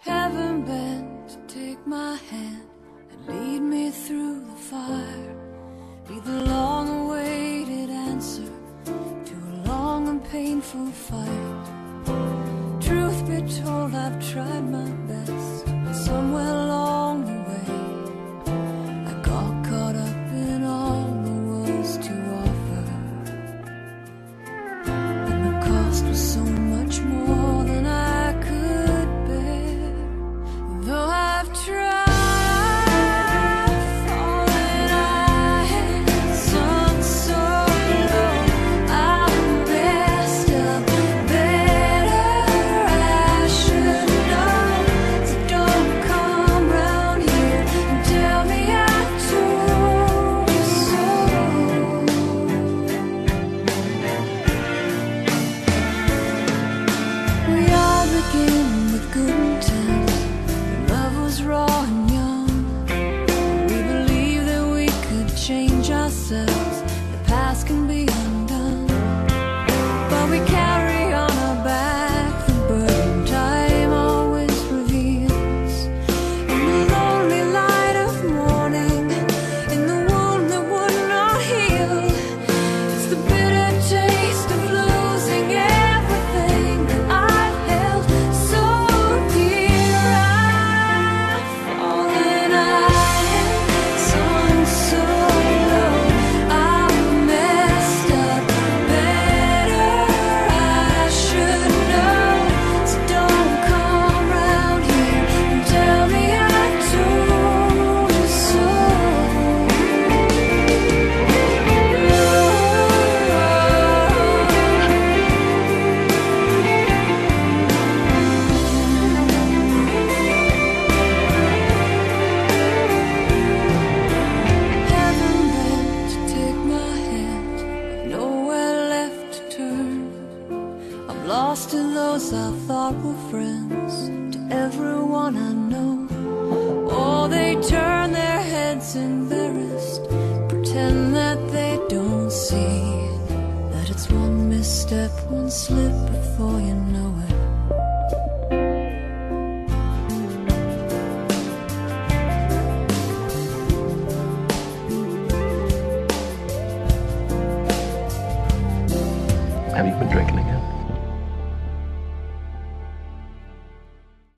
Heaven bent to take my hand and lead me through the fire. Be the long awaited answer to a long and painful fight. Truth be told, I've tried my best, but somewhere. ourselves. The past can be lost to those I thought were friends, to everyone I know. Oh, they turn their heads embarrassed, pretend that they don't see that it's one misstep, one slip before you know it. Have you been drinking again?